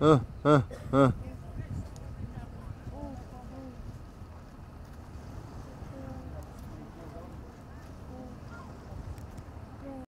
嗯嗯嗯。